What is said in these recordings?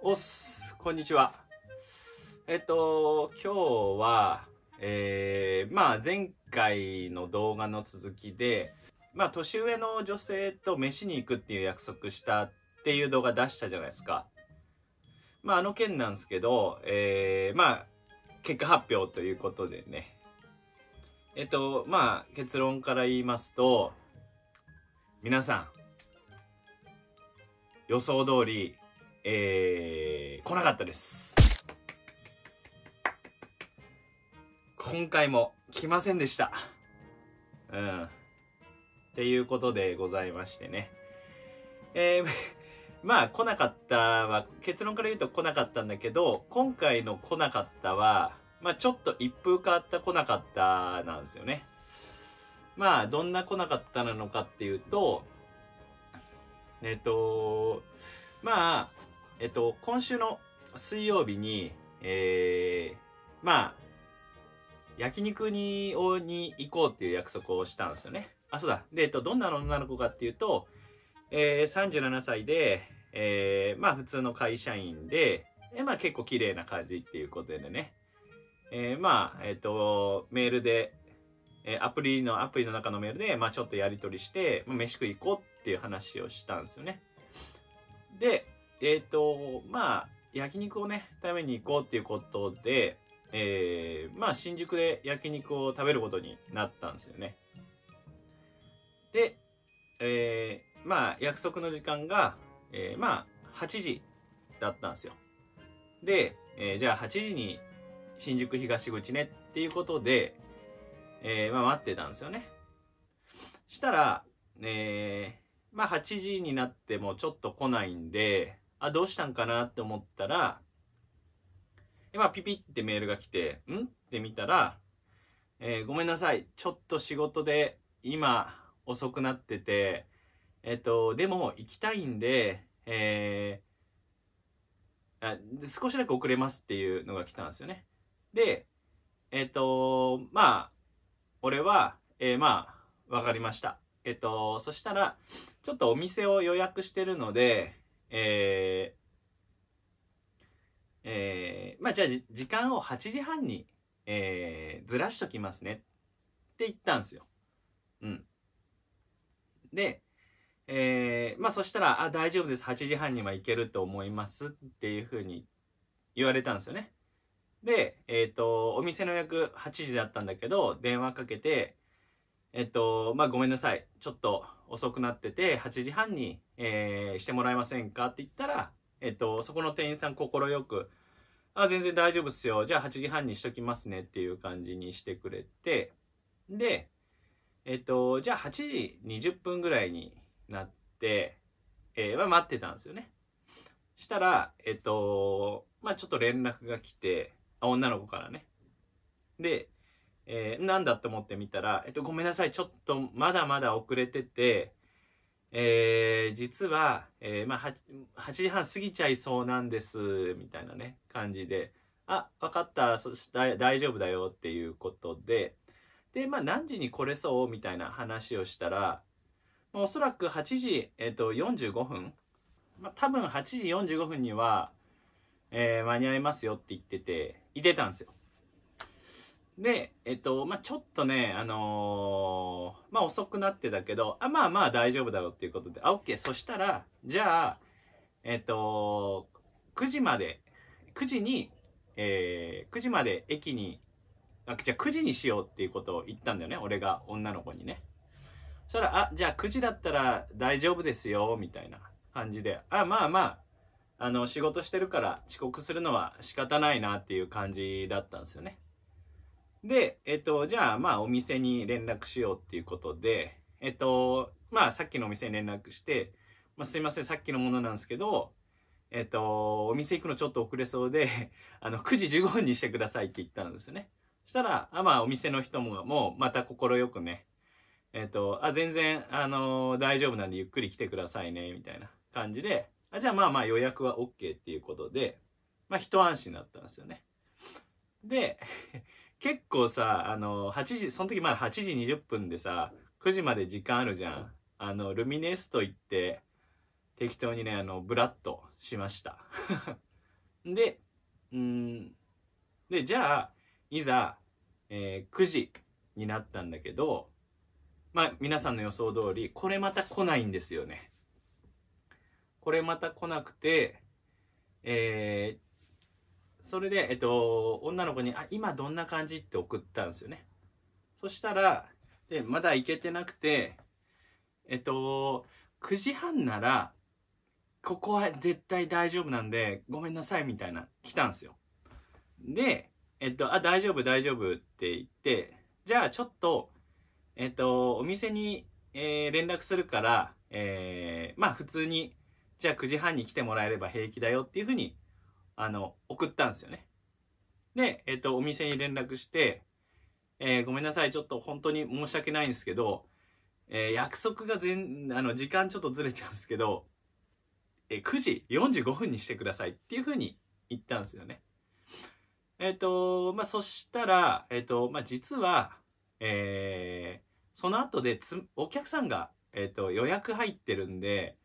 おっす、こんにちは。えっと、今日は、えー、まあ前回の動画の続きで、まあ年上の女性と飯に行くっていう約束したっていう動画出したじゃないですか。まああの件なんですけど、えー、まあ結果発表ということでね。えっと、まあ結論から言いますと、皆さん、予想通り、えー、来なかったです。今回も来ませんでした。うん。っていうことでございましてね。えー、まあ来なかったは、結論から言うと来なかったんだけど、今回の来なかったは、まあちょっと一風変わった来なかったなんですよね。まあどんな来なかったなのかっていうと、えっと、まあ、えっと、今週の水曜日に、えー、まあ、焼肉にをに行こうっていう約束をしたんですよね。あ、そうだ。で、えっと、どんな女の子かっていうと、えー、37歳で、えー、まあ普通の会社員で、えーまあ結構綺麗な感じっていうことでね。えー、まあ、えっ、と、メールで、えアプリの、アプリの中のメールで、まあちょっとやり取りして、まあ、飯食い行こうっていう話をしたんですよね。で、えっ、と、まあ、焼肉をね、食べに行こうっていうことで、えーまあ新宿で焼肉を食べることになったんですよね。で、えーまあ約束の時間が、えーまあ8時だったんですよ。で、えーじゃあ8時に新宿東口ねっていうことで、えーまあ待ってたんですよね。したら、えーまあ8時になってもちょっと来ないんで、あ、どうしたんかなって思ったら、今ピピってメールが来て、ん？って見たら、えーごめんなさい。ちょっと仕事で今遅くなってて、えっと、でも行きたいんで、えーあ少しだけ遅れますっていうのが来たんですよね。で、えっと、まあ、俺は、えーまあ、わかりました。えっと、そしたら、ちょっとお店を予約してるので、えーえーまあじゃあ時間を8時半に、えーずらしときますねって言ったんですよ。うん。で、えーまあそしたら、あ、大丈夫です。8時半には行けると思いますっていうふうに言われたんですよね。で、えっ、と、お店の予約8時だったんだけど、電話かけて、えっ、と、まあごめんなさい。ちょっと遅くなってて、8時半に、えーしてもらえませんかって言ったら、えっと、そこの店員さん快く、あ、全然大丈夫っすよ。じゃあ8時半にしときますねっていう感じにしてくれて、で、えっと、じゃあ8時20分ぐらいになって、えーまあ待ってたんですよね。したら、えっと、まあちょっと連絡が来て、あ女の子からね。で、えーなんだと思ってみたら、えっと、ごめんなさい。ちょっとまだまだ遅れてて、えー実は、えーまあ8、8時半過ぎちゃいそうなんです、みたいなね、感じで、あ、わかった、そした大丈夫だよっていうことで、で、まあ何時に来れそうみたいな話をしたら、まあ、おそらく8時、えっ、と、45分、まあ多分8時45分には、えー間に合いますよって言ってて、いてたんですよ。で、えっと、まあ、ちょっとね、あのーまあ、遅くなってたけど、あ、まあまあ大丈夫だろうっていうことで、あ、OK。そしたら、じゃあ、えっと、9時まで、9時に、えー9時まで駅に、あ、じゃあ9時にしようっていうことを言ったんだよね。俺が女の子にね。そしたら、あ、じゃあ9時だったら大丈夫ですよ、みたいな感じで、あ、まあまあ、あの、仕事してるから遅刻するのは仕方ないなっていう感じだったんですよね。で、えっと、じゃあ、まあ、お店に連絡しようっていうことで、えっと、まあ、さっきのお店に連絡して、まあ、すいません、さっきのものなんですけど、えっと、お店行くのちょっと遅れそうで、あの、9時15分にしてくださいって言ったんですよね。したら、あ、まあ、お店の人も、もう、また快くね、えっと、あ、全然、あの大丈夫なんでゆっくり来てくださいね、みたいな感じで、あ、じゃあまあまあ予約は OK っていうことで、まあ一安心だったんですよね。で、結構さ、あの、8時、その時まだ8時20分でさ、9時まで時間あるじゃん。あの、ルミネスト行って、適当にね、あの、ブラッとしました。で、うん、で、じゃあ、いざ、えー9時になったんだけど、まあ、皆さんの予想通り、これまた来ないんですよね。これまた来なくて、えーそれで、えっと、女の子に、あ、今どんな感じって送ったんですよね。そしたら、で、まだ行けてなくて、えっと、9時半なら、ここは絶対大丈夫なんで、ごめんなさい、みたいな、来たんですよ。で、えっと、あ、大丈夫、大丈夫って言って、じゃあちょっと、えっと、お店に、えー連絡するから、えーまあ普通に、じゃあ9時半に来てもらえれば平気だよっていうふうに、あの、送ったんですよね。で、えっと、お店に連絡して、えーごめんなさい、ちょっと本当に申し訳ないんですけど、えー約束が全、あの、時間ちょっとずれちゃうんですけど、えー9時45分にしてくださいっていうふうに言ったんですよね。えっ、と、まあ、そしたら、えっ、と、まあ、実は、えーその後でつ、お客さんが、えっ、と、予約入ってるんで、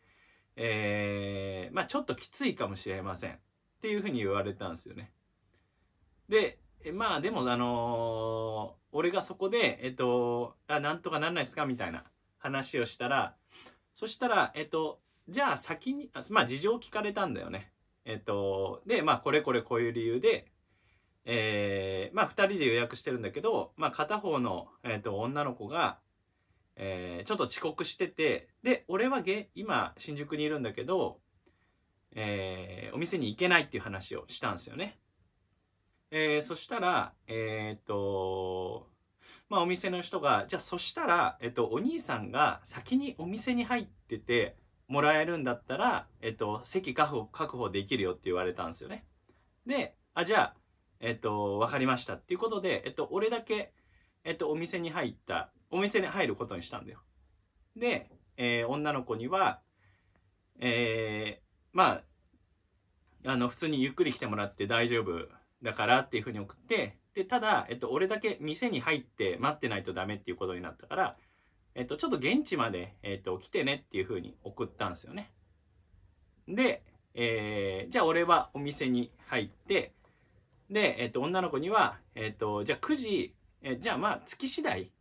えーまあ、ちょっときついかもしれません。っていうふうに言われたんですよね。で、まあ、でも、あのー俺がそこで、えっ、と、あ、なんとかなんないですかみたいな話をしたら、そしたら、えっ、と、じゃあ先に、まあ、事情を聞かれたんだよね。えっ、と、で、まあ、これこれこういう理由で、えーまあ、二人で予約してるんだけど、まあ、片方の、えっ、と、女の子が、えーちょっと遅刻してて、で、俺はげ今、新宿にいるんだけど、えーお店に行けないっていう話をしたんですよね。えーそしたら、えーっと、まあ、お店の人が、じゃあ、そしたら、えっと、お兄さんが先にお店に入っててもらえるんだったら、えっと、席確保、確保できるよって言われたんですよね。で、あ、じゃあ、えっと、わかりましたっていうことで、えっと、俺だけ、えっと、お店に入った、お店に入ることにしたんだよ。で、えー女の子には、えーまあ、あの、普通にゆっくり来てもらって大丈夫だからっていうふうに送って、で、ただ、えっと、俺だけ店に入って待ってないとダメっていうことになったから、えっと、ちょっと現地まで、えっと、来てねっていうふうに送ったんですよね。で、えーじゃあ俺はお店に入って、で、えっと、女の子には、えっと、じゃあ9時、えじゃあまあ、月次第、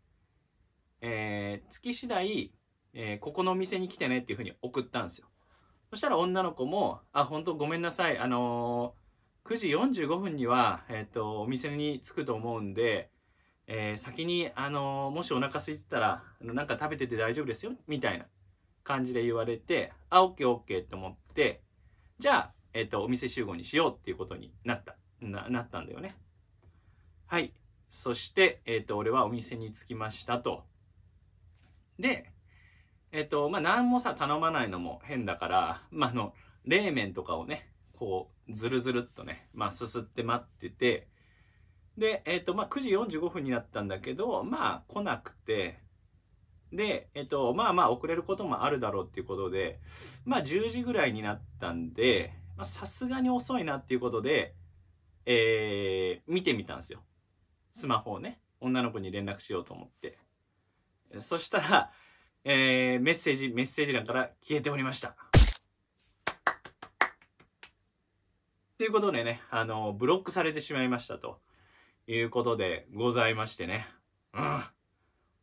えー月次第、えーここのお店に来てねっていうふうに送ったんですよ。そしたら女の子も、あ、本当ごめんなさい。あのー9時45分には、えっ、と、お店に着くと思うんで、えー先に、あのーもしお腹空いてたら、なんか食べてて大丈夫ですよ、みたいな感じで言われて、あ、オッケーオッケーって思って、じゃあ、えっ、と、お店集合にしようっていうことになった、な、なったんだよね。はい。そして、えっ、と、俺はお店に着きましたと。で、えっ、と、まあ、何もさ、頼まないのも変だから、まあ、あの、冷麺とかをね、こう、ずるずるっとね、まあ、すすって待ってて、で、えっ、と、まあ、9時45分になったんだけど、まあ、来なくて、で、えっ、と、まあまあ、遅れることもあるだろうっていうことで、まあ、10時ぐらいになったんで、まあさすがに遅いなっていうことで、えー見てみたんですよ。スマホをね、女の子に連絡しようと思って。そしたら、えーメッセージ、メッセージ欄から消えておりました。ということでね、あの、ブロックされてしまいましたということでございましてね。うん。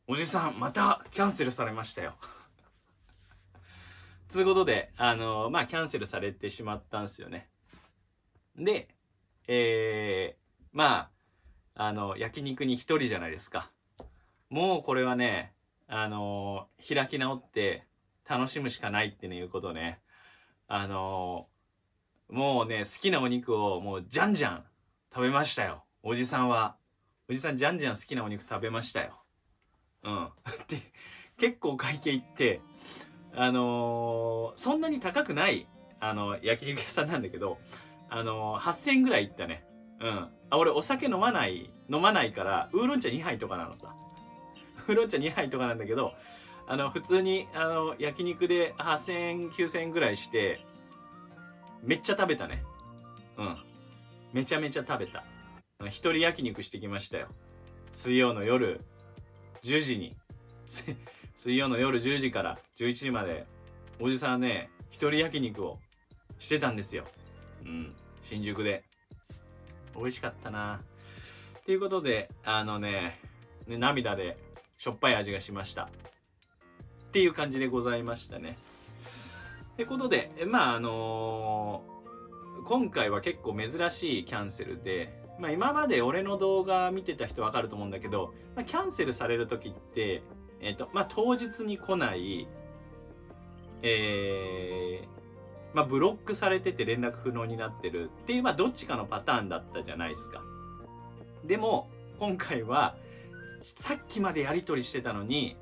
おじさん、またキャンセルされましたよ。つうことで、あの、まあ、キャンセルされてしまったんですよね。で、えー、まあ、あの、焼肉に一人じゃないですか。もうこれはね、あの開き直って楽しむしかないっていうことね。あのもうね、好きなお肉をもうじゃんじゃん食べましたよ。おじさんは。おじさんじゃんじゃん好きなお肉食べましたよ。うん。で、結構会計行って、あのそんなに高くない、あの、焼肉屋さんなんだけど、あの8000円ぐらい行ったね。うん。あ、俺お酒飲まない、飲まないから、ウーロン茶2杯とかなのさ。ウーロン茶2杯とかなんだけど、あの、普通に、あの、焼肉で8000円、9000円ぐらいして、めっちゃ食べたね。うん。めちゃめちゃ食べた。一人焼肉してきましたよ。水曜の夜、10時に。水曜の夜10時から11時まで、おじさんね、一人焼肉をしてたんですよ。うん。新宿で。美味しかったな。ということで、あのね、ね涙でしょっぱい味がしました。っていう感じでございましたね。ってことで、まああのー、今回は結構珍しいキャンセルで、まあ、今まで俺の動画見てた人わかると思うんだけど、まあ、キャンセルされる時って、えっ、ー、と、まあ、当日に来ない、えー、まあ、ブロックされてて連絡不能になってるっていう、まあ、どっちかのパターンだったじゃないですか。でも、今回は、さっきまでやり取りしてたのに、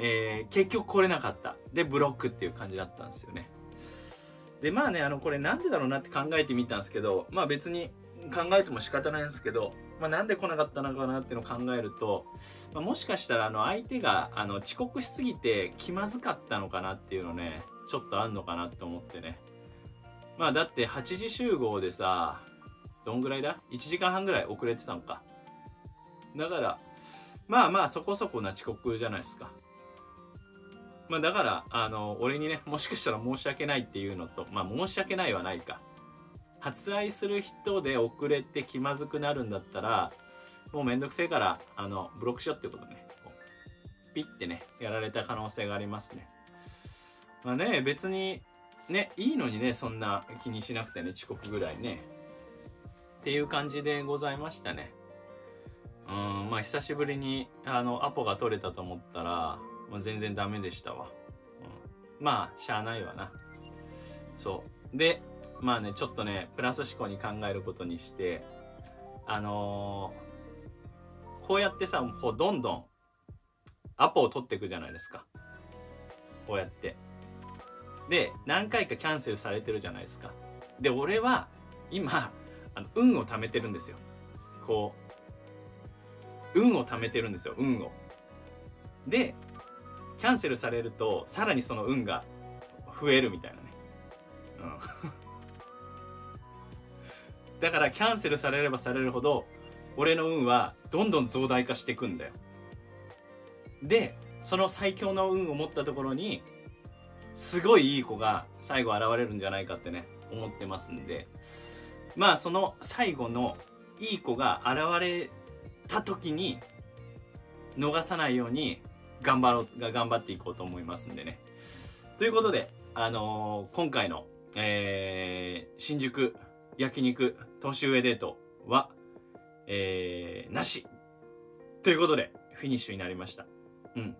えー、結局来れなかった。で、ブロックっていう感じだったんですよね。で、まあね、あの、これなんでだろうなって考えてみたんですけど、まあ別に考えても仕方ないんですけど、まあ、なんで来なかったのかなっていうのを考えると、まあ、もしかしたらあの相手があの遅刻しすぎて気まずかったのかなっていうのね、ちょっとあんのかなって思ってね。まあだって8時集合でさ、どんぐらいだ ?1 時間半ぐらい遅れてたのか。だから、まあまあそこそこな遅刻じゃないですか。まあだから、あの、俺にね、もしかしたら申し訳ないっていうのと、まあ申し訳ないはないか。発愛する人で遅れて気まずくなるんだったら、もうめんどくせえから、あの、ブロックしようってことね。ピッてね、やられた可能性がありますね。まあね、別に、ね、いいのにね、そんな気にしなくてね、遅刻ぐらいね。っていう感じでございましたね。うん、まあ久しぶりに、あの、アポが取れたと思ったら、まあ、全然ダメでしたわ。うん、まあ、しゃあないわな。そう。で、まあね、ちょっとね、プラス思考に考えることにして、あのー、こうやってさ、こうどんどんアポを取っていくじゃないですか。こうやって。で、何回かキャンセルされてるじゃないですか。で、俺は今、あの運を貯めてるんですよ。こう、運を貯めてるんですよ、運を。で、キャンセルされると、さらにその運が増えるみたいなね。うん。だからキャンセルされればされるほど、俺の運はどんどん増大化していくんだよ。で、その最強の運を持ったところに、すごいいい子が最後現れるんじゃないかってね、思ってますんで、まあその最後のいい子が現れた時に、逃さないように頑張ろうが、頑張っていこうと思いますんでね。ということで、あのー、今回の、えー、新宿焼肉年上デートは、えー、なし。ということで、フィニッシュになりました。うん。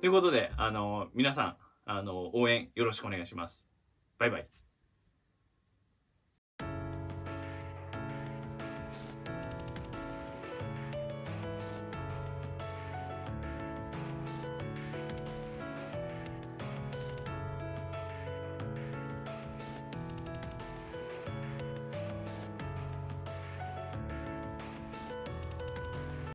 ということで、あのー、皆さん、あのー、応援よろしくお願いします。バイバイ。